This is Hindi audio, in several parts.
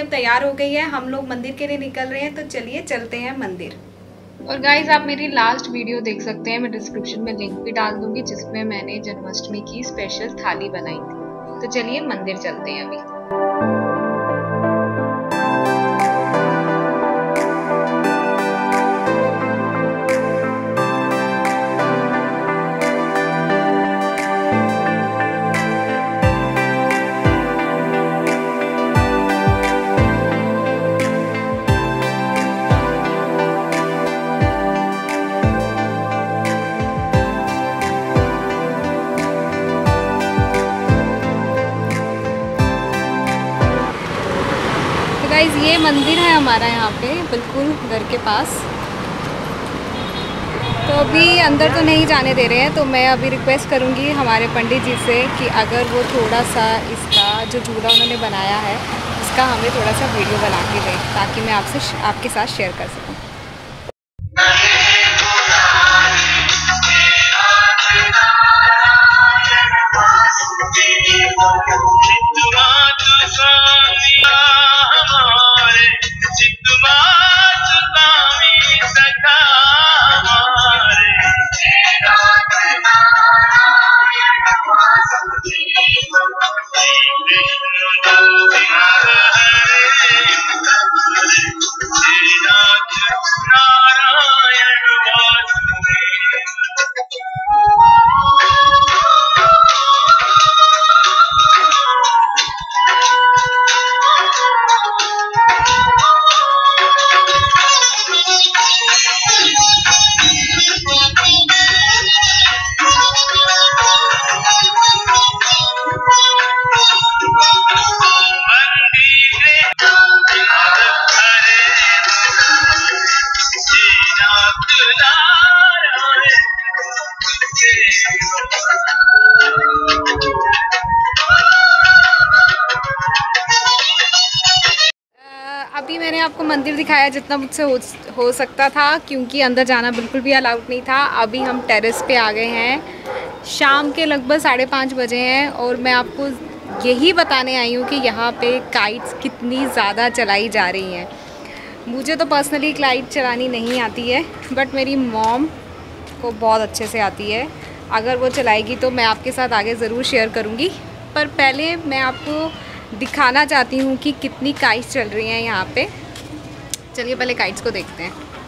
अब तैयार हो गई है, हम लोग मंदिर के लिए निकल रहे हैं तो चलिए चलते हैं मंदिर। और गाइज़ आप मेरी लास्ट वीडियो देख सकते हैं, मैं डिस्क्रिप्शन में लिंक भी डाल दूँगी, जिसमें मैंने जन्माष्टमी की स्पेशल थाली बनाई थी। तो चलिए मंदिर चलते हैं अभी। मंदिर है हमारा यहाँ पे, बिल्कुल घर के पास। तो अभी अंदर तो नहीं जाने दे रहे हैं तो मैं अभी रिक्वेस्ट करूँगी हमारे पंडित जी से कि अगर वो थोड़ा सा इसका, जो झूला उन्होंने बनाया है उसका हमें थोड़ा सा वीडियो बना के दें, ताकि मैं आपसे आपके साथ शेयर कर सकूँ। आपको मंदिर दिखाया जितना मुझसे हो हो सकता था, क्योंकि अंदर जाना बिल्कुल भी अलाउड नहीं था। अभी हम टेरेस पे आ गए हैं। शाम के लगभग साढ़े पाँच बजे हैं और मैं आपको यही बताने आई हूँ कि यहाँ पे काइट्स कितनी ज़्यादा चलाई जा रही हैं। मुझे तो पर्सनली काइट चलानी नहीं आती है बट मेरी मॉम को बहुत अच्छे से आती है। अगर वो चलाएगी तो मैं आपके साथ आगे ज़रूर शेयर करूँगी। पर पहले मैं आपको दिखाना चाहती हूँ कि कितनी काइट्स चल रही हैं यहाँ पे। चलिए पहले काइट्स को देखते हैं।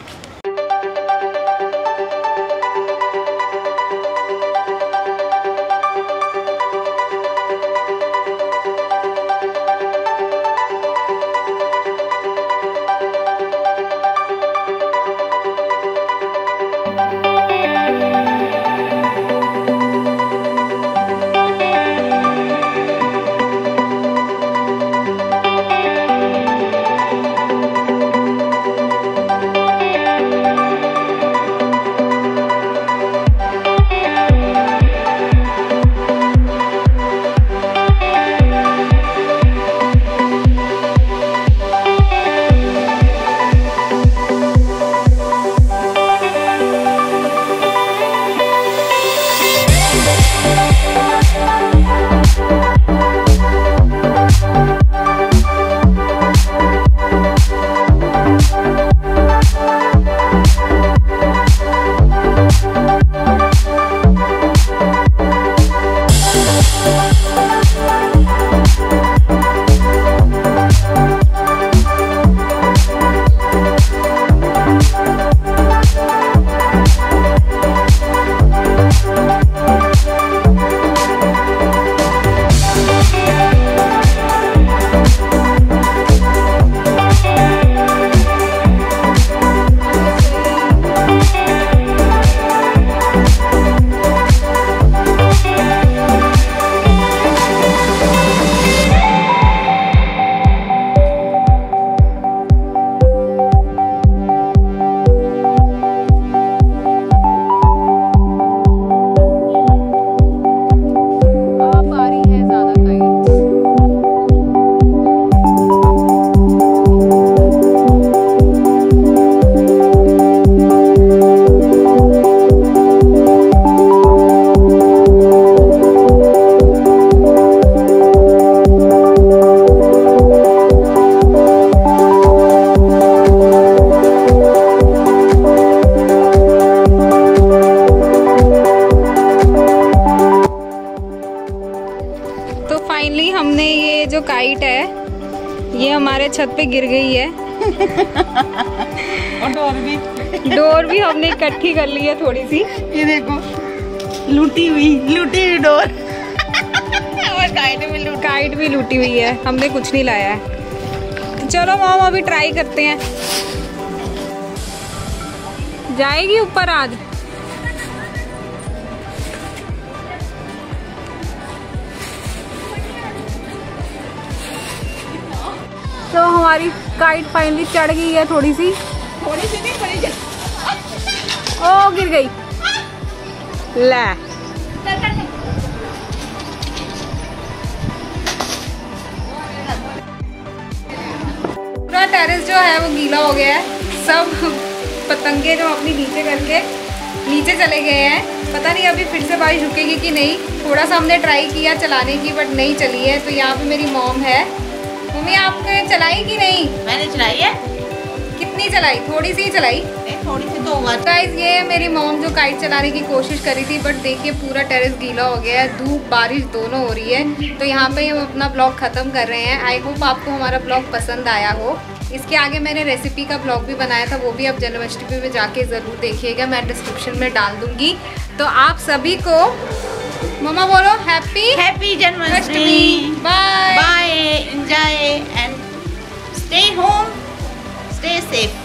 छत पे गिर गई है। और डोर भी। डोर भी हमने इकट्ठी कर ली है थोड़ी सी। ये देखो लूटी हुई लूटी हुई डोर। और काइट भी लूट काइट भी लूटी हुई है हमने कुछ नहीं लाया है। तो चलो मॉम अभी ट्राई करते हैं। जाएगी ऊपर आज? तो हमारी काइट फाइनली चढ़ गई है थोड़ी सी। थोड़ी सी नहीं बड़ी ओ गिर गई। ले। पूरा टेरेस जो है वो गीला हो गया है। सब पतंगे जो अपनी नीचे करके नीचे चले गए हैं। पता नहीं अभी फिर से बारिश रुकेगी कि नहीं। थोड़ा सा हमने ट्राई किया चलाने की बट नहीं चली है। तो यहाँ पे मेरी मॉम है। मम्मी आपने चलाई कि नहीं? मैंने चलाई है। कितनी चलाई? थोड़ी सी ही चलाई? थोड़ी सी तो हुआ गाइस ये मेरी मॉम जो काइट चलाने की कोशिश करी थी बट देखिए पूरा टेरेस गीला हो गया है धूप बारिश दोनों हो रही है। तो यहाँ पे हम अपना ब्लॉग ख़त्म कर रहे हैं। आई होप आपको हमारा ब्लॉग पसंद आया हो। इसके आगे मैंने रेसिपी का ब्लॉग भी बनाया था वो भी आप जन्माष्टमी में जाके ज़रूर देखिएगा मैं डिस्क्रिप्शन में डाल दूँगी। तो आप सभी को मम्मा बोलो happy happy Janmashtami bye bye enjoy and stay home stay safe